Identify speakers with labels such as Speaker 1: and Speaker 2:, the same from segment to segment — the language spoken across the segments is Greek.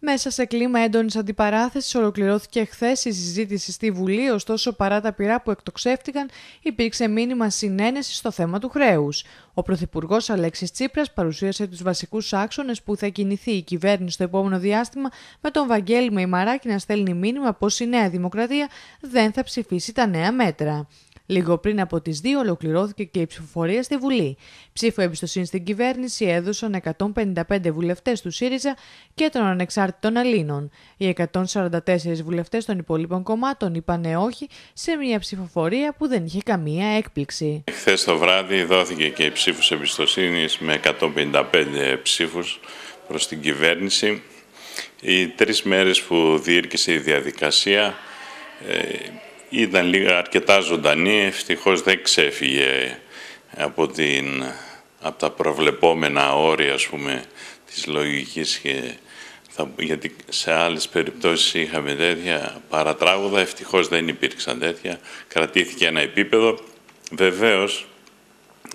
Speaker 1: Μέσα σε κλίμα έντονης αντιπαράθεσης, ολοκληρώθηκε χθες η συζήτηση στη Βουλή, ωστόσο παρά τα πειρά που εκτοξεύτηκαν, υπήρξε μήνυμα συνένεση στο θέμα του χρέους. Ο Πρωθυπουργός Αλέξης Τσίπρας παρουσίασε τους βασικούς άξονες που θα κινηθεί η κυβέρνηση στο επόμενο διάστημα, με τον Βαγγέλη Μεϊμαράκη να στέλνει μήνυμα πως η Νέα Δημοκρατία δεν θα ψηφίσει τα νέα μέτρα. Λίγο πριν από τις δύο ολοκληρώθηκε και η ψηφοφορία στη Βουλή. Ψήφο εμπιστοσύνη στην κυβέρνηση έδωσαν 155 βουλευτές του ΣΥΡΙΖΑ και των ανεξάρτητων Ελλήνων. Οι 144 βουλευτές των υπόλοιπων κομμάτων είπαν όχι σε μια ψηφοφορία που δεν είχε καμία έκπληξη.
Speaker 2: Χθες το βράδυ δόθηκε και η ψήφος εμπιστοσύνης με 155 ψήφους προς την κυβέρνηση. Οι τρεις μέρες που διήρκησε η διαδικασία ε, ήταν λίγα αρκετά ζωντανή, ευτυχώς δεν ξέφυγε από, την, από τα προβλεπόμενα όρια, ας πούμε, της λογικής και θα, γιατί σε άλλες περιπτώσεις είχαμε τέτοια παρατράγουδα, ευτυχώς δεν υπήρξαν τέτοια, κρατήθηκε ένα επίπεδο. Βεβαίως,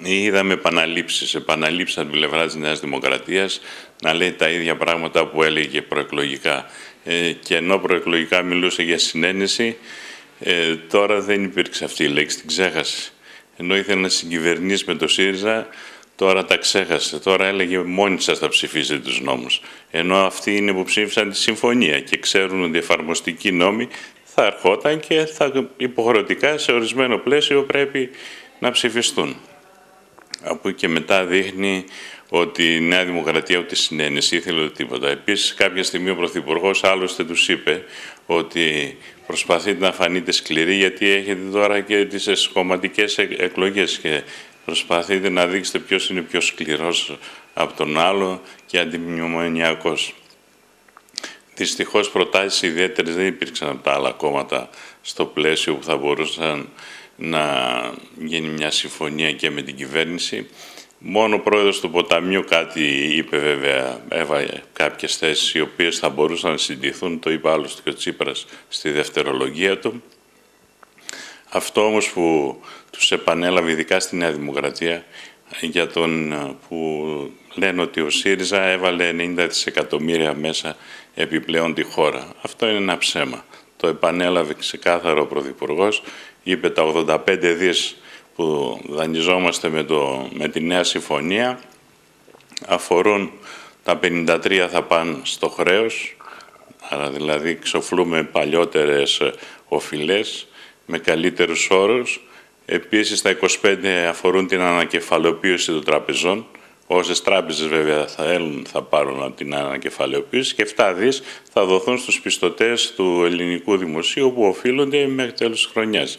Speaker 2: είδαμε επαναλήψεις, επαναλήψεις από την πλευρά της Νέας Δημοκρατίας να λέει τα ίδια πράγματα που έλεγε προεκλογικά. Ε, και ενώ προεκλογικά μιλούσε για συνένεση, ε, τώρα δεν υπήρξε αυτή η λέξη, την ξέχασε. Ενώ ήθελε να συγκυβερνήσει με το ΣΥΡΙΖΑ, τώρα τα ξέχασε. Τώρα έλεγε μόνοι σας θα ψηφίσετε τους νόμους. Ενώ αυτοί είναι που ψήφισαν τη συμφωνία και ξέρουν ότι εφαρμοστικοί νόμοι θα ερχόταν και θα υποχρεωτικά σε ορισμένο πλαίσιο πρέπει να ψηφιστούν. Από εκεί και μετά δείχνει ότι η Νέα Δημοκρατία ούτε συνένεση ήθελε ούτε τίποτα. Επίσης κάποια στιγμή ο Πρωθυπουργός άλλωστε τους είπε ότι προσπαθείτε να φανείτε σκληροί γιατί έχετε τώρα και τις κομματικές εκλογές και προσπαθείτε να δείξετε ποιος είναι πιο σκληρός από τον άλλο και αντιμνημονιακός. Δυστυχώς προτάσεις ιδιαίτερες δεν υπήρξαν από τα άλλα κόμματα στο πλαίσιο που θα μπορούσαν να γίνει μια συμφωνία και με την κυβέρνηση. Μόνο ο πρόεδρος του Ποταμιού κάτι είπε βέβαια, έβαλε κάποιες θέσεις οι οποίες θα μπορούσαν να συντηθούν, το είπε άλλωστε και ο Τσίπρας στη δευτερολογία του. Αυτό όμως που τους επανέλαβε ειδικά στη Νέα Δημοκρατία για τον που λένε ότι ο ΣΥΡΙΖΑ έβαλε 90 δισεκατομμύρια μέσα επιπλέον τη χώρα. Αυτό είναι ένα ψέμα. Το επανέλαβε ξεκάθαρο ο Πρωθυπουργός, είπε τα 85 δις που δανειζόμαστε με, το, με τη νέα συμφωνία αφορούν τα 53 θα πάνε στο χρέος, άρα δηλαδή ξοφλούμε παλιότερες οφειλές με καλύτερους όρους. Επίσης τα 25 αφορούν την ανακεφαλαιοποίηση των τραπεζών, Όσες τράπεζες βέβαια θα, έλουν, θα πάρουν από την ανακεφαλαιοποίηση και 7 δις θα δοθούν στους πιστωτές του ελληνικού δημοσίου που οφείλονται μέχρι τέλος της χρονιάς.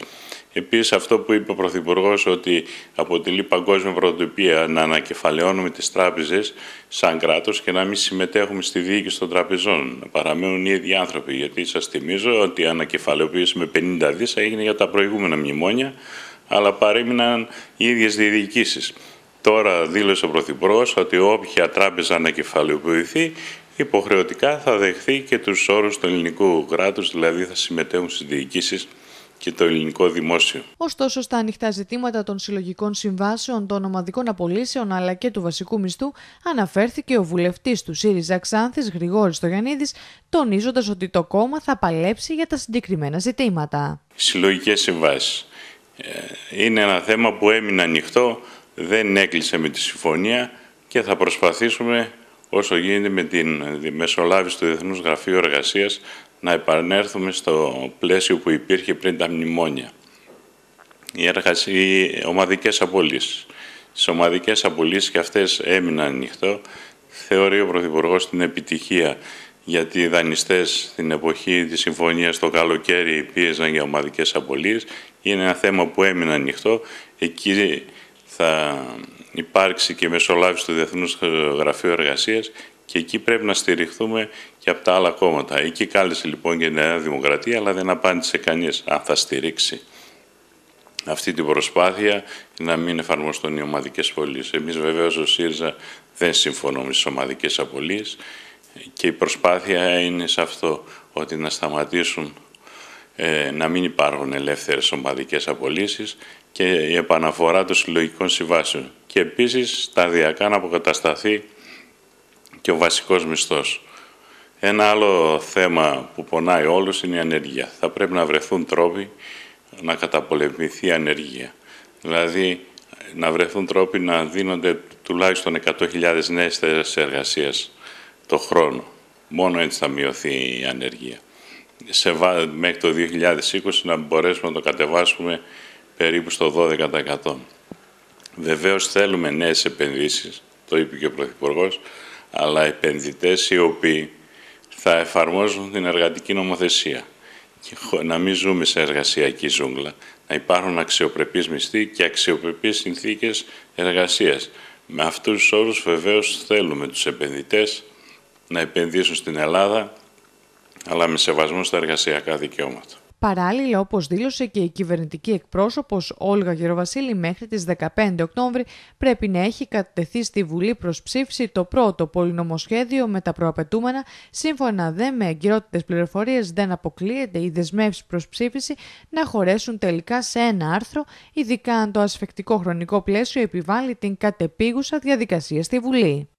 Speaker 2: Επίσης αυτό που είπε ο Πρωθυπουργός ότι αποτελεί παγκόσμια πρωτοτυπία να ανακεφαλαιώνουμε τις τράπεζες σαν κράτος και να μην συμμετέχουμε στη διοίκηση των τραπεζών. Να παραμένουν οι ίδιοι άνθρωποι. Γιατί σας θυμίζω ότι η ανακεφαλαιοποίηση με 50 δις έγινε για τα προηγούμενα μνημόνια, αλλά παρέμειναν οι ίδιες διοικήσεις. Τώρα δήλωσε ο Πρωθυπουργός ότι όποια τράπεζα ανακεφαλαιοποιηθεί υποχρεωτικά θα δεχθεί και τους όρους του ελληνικού κράτους, δηλαδή θα συμμετέχουν στις διοικήσεις και το ελληνικό δημόσιο.
Speaker 1: Ωστόσο, στα ανοιχτά ζητήματα των συλλογικών συμβάσεων, των ομαδικών απολύσεων αλλά και του βασικού μισθού, αναφέρθηκε ο βουλευτής του ΣΥΡΙΖΑ Ξάνθης Γρηγόρης Στογιανίδης, τονίζοντας ότι το κόμμα θα παλέψει για τα συγκεκριμένα ζητήματα.
Speaker 2: Συλλογικές συμβάσεις. Ε, είναι ένα θέμα που έμεινε ανοιχτό, δεν έκλεισε με τη συμφωνία και θα προσπαθήσουμε όσο γίνεται με την μεσολάβηση του Διεθνούς Γραφείου Εργασίας να επανέλθουμε στο πλαίσιο που υπήρχε πριν τα μνημόνια. Οι, εργασ... οι ομαδικές απολύσεις. Στις ομαδικές απολύσεις και αυτές έμειναν ανοιχτό. Θεωρεί ο Πρωθυπουργός την επιτυχία γιατί οι δανειστές στην εποχή της συμφωνίας το καλοκαίρι πίεζαν για ομαδικές απολύσεις. Είναι ένα θέμα που έμεινε ανοιχτό. Εκεί θα υπάρξει και μεσολάβηση του Διεθνούς Γραφείου Εργασίας και εκεί πρέπει να στηριχθούμε και από τα άλλα κόμματα. Εκεί κάλεσε λοιπόν και η Νέα Δημοκρατία, αλλά δεν απάντησε κανείς αν θα στηρίξει αυτή την προσπάθεια να μην εφαρμοστούν οι ομαδικές απολύσεις. Εμείς βεβαίως ο ΣΥΡΙΖΑ δεν συμφωνούμε στι ομαδικές απολύσεις και η προσπάθεια είναι σε αυτό, ότι να σταματήσουν ε, να μην υπάρχουν ελεύθερες ομαδικές απολύσεις και η επαναφορά των συλλογικών συμβάσεων. Και επίσης σταδιακά να αποκατασταθεί και ο βασικός μισθός. Ένα άλλο θέμα που πονάει όλους είναι η ανεργία. Θα πρέπει να βρεθούν τρόποι να καταπολεμηθεί η ανεργία. Δηλαδή, να βρεθούν τρόποι να δίνονται τουλάχιστον 100.000 νέες θέσεις εργασίας το χρόνο. Μόνο έτσι θα μειωθεί η ανεργία. Σε, μέχρι το 2020 να μπορέσουμε να το κατεβάσουμε περίπου στο 12%. Βεβαίως θέλουμε νέες επενδύσεις, το είπε και ο Πρωθυπουργός, αλλά επενδυτές οι οποίοι θα εφαρμόζουν την εργατική νομοθεσία και να μην ζούμε σε εργασιακή ζούγκλα, να υπάρχουν αξιοπρεπείς μισθοί και αξιοπρεπείς συνθήκες εργασίας. Με αυτούς τους όρους βεβαίως θέλουμε τους επενδυτές να επενδύσουν στην Ελλάδα, αλλά με σεβασμό στα εργασιακά δικαιώματα.
Speaker 1: Παράλληλα, όπως δήλωσε και η κυβερνητική εκπρόσωπος Όλγα Γεροβασίλη, μέχρι τις 15 Οκτώβρη πρέπει να έχει κατευθεί στη Βουλή προς ψήφιση το πρώτο πολυνομοσχέδιο με τα προαπαιτούμενα. Σύμφωνα δε με εγκυρότητες πληροφορίες, δεν αποκλείεται οι δεσμεύσεις προς ψήφιση να χωρέσουν τελικά σε ένα άρθρο, ειδικά αν το ασφεκτικό χρονικό πλαίσιο επιβάλλει την κατεπίγουσα διαδικασία στη Βουλή.